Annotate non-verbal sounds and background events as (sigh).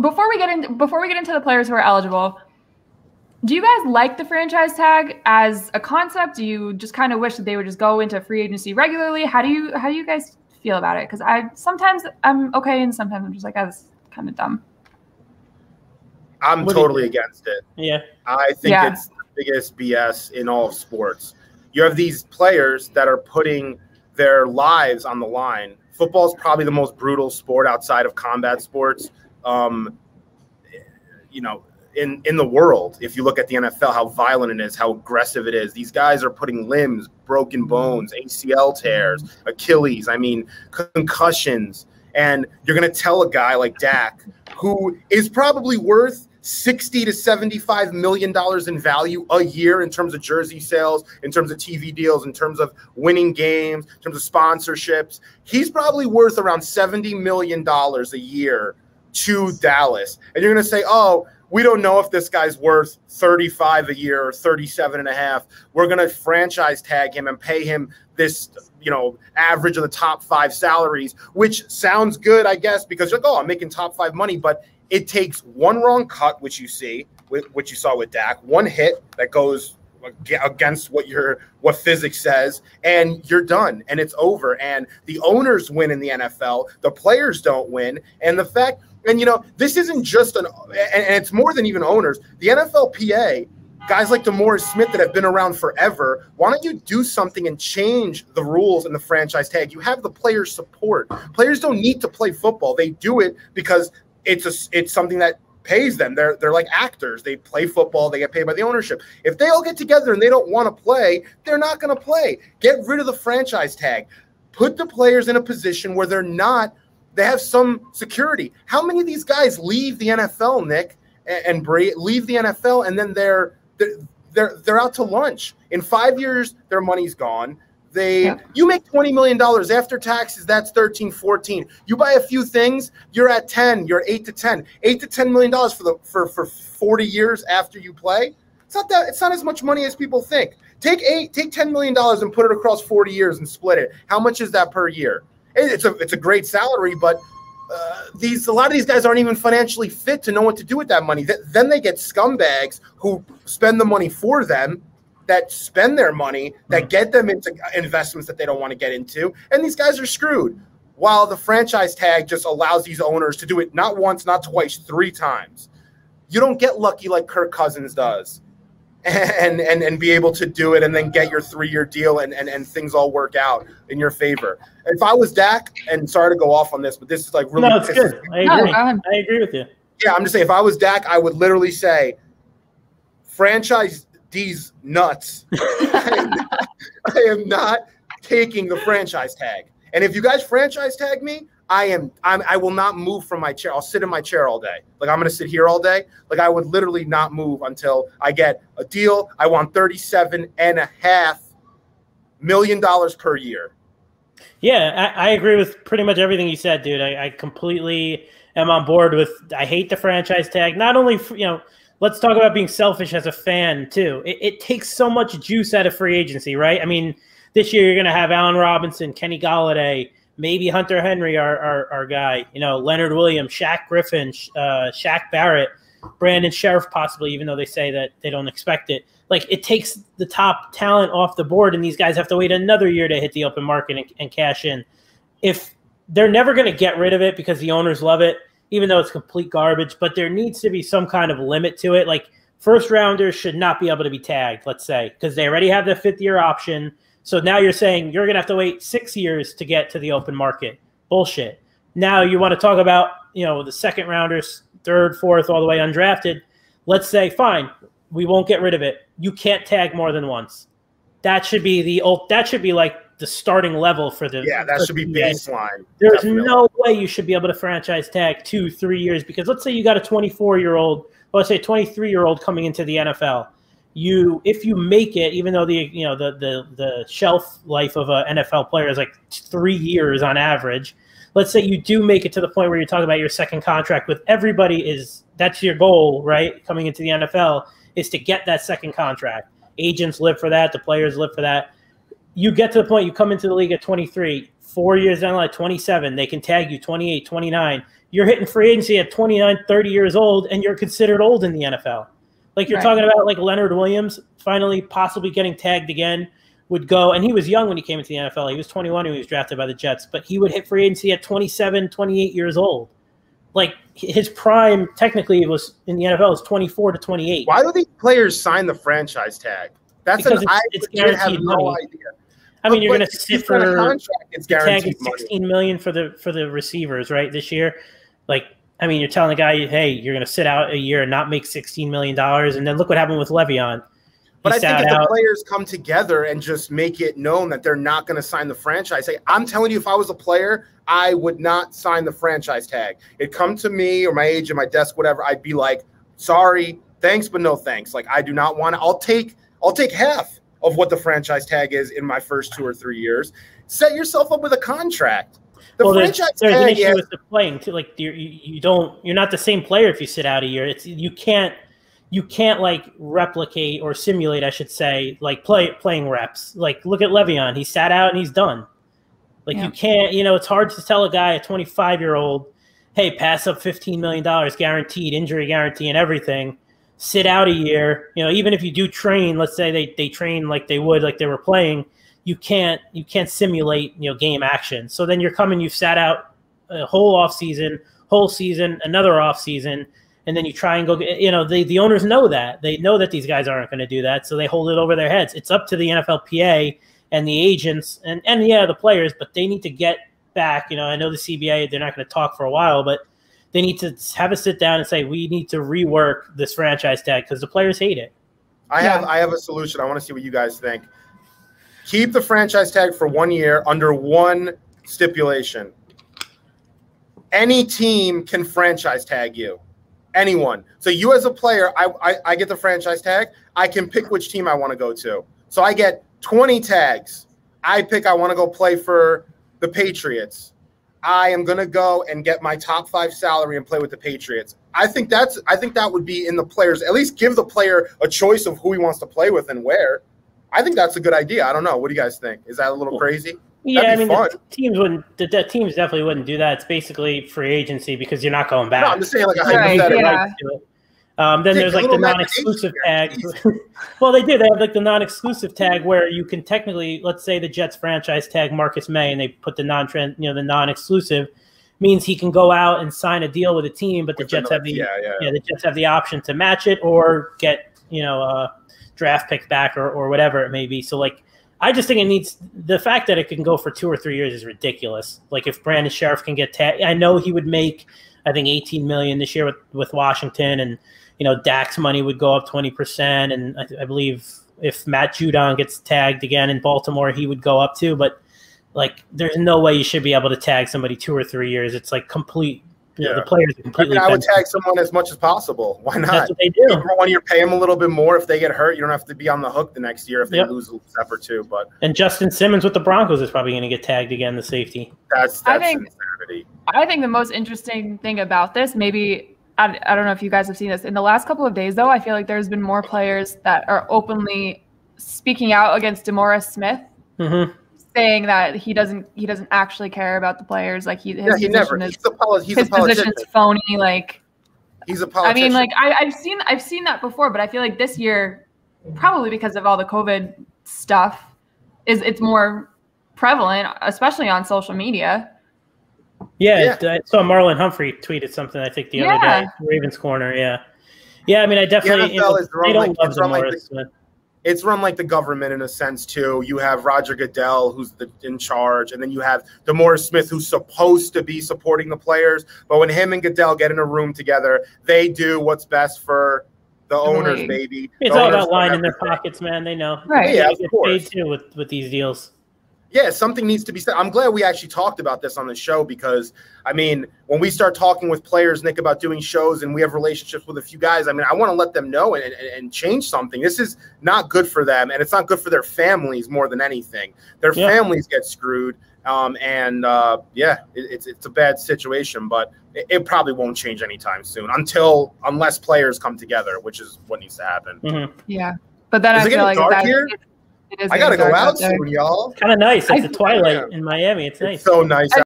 before we get into before we get into the players who are eligible, do you guys like the franchise tag as a concept? Do you just kind of wish that they would just go into free agency regularly? How do you how do you guys feel about it? Because I sometimes I'm okay, and sometimes I'm just like, oh, that's kind of dumb. I'm what totally against it. Yeah, I think yeah. it's the biggest BS in all of sports. You have these players that are putting their lives on the line. Football is probably the most brutal sport outside of combat sports. Um, you know, in in the world. If you look at the NFL, how violent it is, how aggressive it is. These guys are putting limbs, broken bones, ACL tears, Achilles. I mean, concussions. And you're going to tell a guy like Dak, who is probably worth 60 to 75 million dollars in value a year in terms of jersey sales, in terms of TV deals, in terms of winning games, in terms of sponsorships. He's probably worth around 70 million dollars a year to Dallas. And you're going to say, "Oh, we don't know if this guy's worth 35 a year or 37 and a half. We're going to franchise tag him and pay him this, you know, average of the top five salaries, which sounds good, I guess, because you're like, oh, I'm making top five money. But it takes one wrong cut, which you see, which you saw with Dak, one hit that goes against what your what physics says and you're done and it's over and the owners win in the NFL the players don't win and the fact and you know, this isn't just an, and, it's more than even owners. The NFLPA, guys like DeMaurice Smith that have been around forever, why don't you do something and change the rules in the franchise tag? You have the players' support. Players don't need to play football; they do it because it's a, it's something that pays them. They're they're like actors. They play football. They get paid by the ownership. If they all get together and they don't want to play, they're not going to play. Get rid of the franchise tag. Put the players in a position where they're not they have some security. How many of these guys leave the NFL, Nick and, leave the NFL, and then they're they're they're out to lunch. In five years, their money's gone. They yeah. you make 20 million dollars after taxes, that's 13, 14. You buy a few things, you're at 10, you're 8 to 10. 8 to 10 million dollars for the for for 40 years after you play. It's not that it's not as much money as people think. Take eight, take 10 million dollars and put it across 40 years and split it. How much is that per year? It's a it's a great salary, but uh, these a lot of these guys aren't even financially fit to know what to do with that money. Th- then they get scumbags who spend the money for them, that spend their money, that get them into investments that they don't want to get into, and these guys are screwed. While the franchise tag just allows these owners to do it not once, not twice, three times. You don't get lucky like Kirk Cousins does and and and be able to do it and then get your three year deal and, and and things all work out in your favor. If I was Dak, and sorry to go off on this, but this is like really no, it's good. I agree. No, I agree with you. Yeah, I'm just saying if I was Dak, I would literally say franchise these nuts. I, am not, I am not taking the franchise tag. And if you guys franchise tag me, I am I'm, I will not move from my chair. I'll sit in my chair all day. Like I'm going to sit here all day. Like I would literally not move until I get a deal. I want 37 and a half million dollars per year. Yeah, I, I, agree with pretty much everything you said, dude. I, I, completely am on board with. I hate the franchise tag. Not only you know, let's talk about being selfish as a fan too. It, it takes so much juice out of free agency, right? I mean, this year you're going to have Allen Robinson, Kenny Golladay maybe Hunter Henry, our, our, our guy, you know, Leonard Williams, Shaq Griffin, uh, Shaq Barrett, Brandon Scherff, possibly, even though they say that they don't expect it. Like it takes the top talent off the board, and these guys have to wait another year to hit the open market and, and cash in. If they're never going to get rid of it because the owners love it, even though it's complete garbage, but there needs to be some kind of limit to it. Like first rounders should not be able to be tagged, let's say, because they already have the fifth year option so now you're saying you're going to have to wait six years to get to the open market. Bullshit. Now you want to talk about, you know, the second rounders, third, fourth, all the way undrafted. Let's say, fine, we won't get rid of it. You can't tag more than once. That should be the old. that should be like the starting level for the yeah that should be baseline. There's definitely. no way you should be able to franchise tag two, three years because let's say you got a 24 year old, let's say 23 year old coming into the NFL you if you make it, even though the you know the the the shelf life of an NFL player is like three years on average. Let's say you do make it to the point where you're talking about your second contract with everybody is that's your goal, right? Coming into the NFL is to get that second contract. Agents live for that, the players live for that. You get to the point you come into the league at 23, four years down line, 27, they can tag you 28, 29 you're hitting free agency at 29, 30 years old, and you're considered old in the NFL. Like you're Right. talking about, like Leonard Williams finally possibly getting tagged again would go, and he was young when he came into the NFL. He was 21 when he was drafted by the Jets, but he would hit free agency at 27, 28 years old. Like his prime, technically, was in the NFL was 24 to 28. Why do these players sign the franchise tag? That's Because an it's- I it's legit have guaranteed no money. idea. I mean, But- you're going to sit you a for contract. It's the tag is 16 million for the for the receivers, right? This year, like I mean, you're telling the guy, hey, you're going to sit out a year and not make 16 million dollars, and then look what happened with Le'Veon. But I think if the players come together and just make it known that they're not going to sign the franchise tag, I'm telling you, if I was a player, I would not sign the franchise tag. It come to me or my agent, my desk, whatever. I'd be like, sorry, thanks, but no thanks. Like I do not want to. I'll take I'll take half of what the franchise tag is in my first two or three years. Set yourself up with a contract. The well, there's, franchise there's an tag, issue yeah, with the playing too. Like you're, you you don't you're not the same player if you sit out a year. It's you can't you can't like replicate or simulate, I should say, like play playing reps. Like look at Le'Veon, he sat out and he's done. Like Yeah. you can't, you know, it's hard to tell a guy, a 25 year old, hey, pass up 15 million dollars guaranteed, injury guarantee, and everything. Sit out a year. You know, even if you do train, let's say they they train like they would, like they were playing you can't you can't simulate you know game action. So then you're coming, you've sat out a whole off season, whole season, another off season, and then you try and go. You know, the the owners know that they know that these guys aren't going to do that, so they hold it over their heads. It's up to the NFLPA and the agents and and yeah, the players, but they need to get back. You know, I know the CBA they're not going to talk for a while, but they need to have a sit down and say we need to rework this franchise tag because the players hate it. I Yeah. have I have a solution. I want to see what you guys think. Keep the franchise tag for one year under one stipulation. Any team can franchise tag you. Anyone. So you as a player, I, I, I get the franchise tag. I can pick which team I want to go to. So I get 20 tags. I pick I want to go play for the Patriots. I am going to go and get my top five salary and play with the Patriots. I think that's I think that would be in the players. At least give the player a choice of who he wants to play with and where. I think that's a good idea. I don't know. What do you guys think? Is that a little crazy? Yeah, I mean, the teams wouldn't. The, the teams definitely wouldn't do that. It's basically free agency because you're not going back. No, I'm just saying like a Right, hypothetical. yeah. Right to it. Um, then Dick, there's like the non-exclusive tag. (laughs) well, they do. They have like the non-exclusive tag where you can technically, let's say the Jets franchise tag Marcus Maye, and they put the non trend you know, the non-exclusive means he can go out and sign a deal with a team, but the Jets have the yeah, yeah. yeah, the Jets have the option to match it or get you know a draft pick back or, or whatever it may be. So like, I just think it needs the fact that it can go for two or three years is ridiculous. Like if Brandon Scherff can get tagged, I know he would make I think 18 million this year with with Washington, and you know Dak's money would go up 20 percent, and I, I believe if Matt Judon gets tagged again in Baltimore, he would go up too. But like, there's no way you should be able to tag somebody two or three years. It's like complete. You know, Yeah. the players are I completely. mean, I would tag someone as much as possible. (laughs) Why not? That's what they do. One year, pay them a little bit more. If they get hurt, you don't have to be on the hook the next year if they Yep. lose a step or two. But And Justin Simmons with the Broncos is probably going to get tagged again, the safety. that's I think- insanity. I think the most interesting thing about this, maybe I, I don't know if you guys have seen this in the last couple of days, though. I feel like there's been more players that are openly speaking out against DeMaurice Smith, Mm-hmm. saying that he doesn't he doesn't actually care about the players. Like he his Yeah, he position never. is He's a, poli- he's his a politician. position's phony. Like He's a I politician. mean, like I, I've seen I've seen that before, but I feel like this year, probably because of all the COVID stuff, is it's more prevalent, especially on social media. Yeah, I saw Marlon Humphrey tweeted something. I think the other day, Ravens corner. Yeah, yeah. I mean, I definitely. you know, NFL is run they don't like- love it's run like DeMaurice the- Smith. it's run like the government in a sense too. You have Roger Goodell who's the, in charge, and then you have DeMaurice Smith who's supposed to be supporting the players. But when him and Goodell get in a room together, they do what's best for the owners, league. baby. It's The all owners about lining their pockets, man. They know. Right. Yeah, They of course. paid too with with these deals. Yeah, something needs to be said. I'm glad we actually talked about this on the show because I mean, when we start talking with players, Nick, about doing shows and we have relationships with a few guys, I mean, I want to let them know and, and, and change something. This is not good for them, and it's not good for their families more than anything. Their Yeah. families get screwed, um, and uh, yeah, it, it's it's a bad situation, but it, it probably won't change anytime soon until unless players come together, which is what needs to happen. hmm Yeah, but then Is I feel like dark that, here? it- it is I gotta go dark out soon, y'all. Kind of nice. It's I- the twilight Yeah. in Miami. It's nice. So nice. I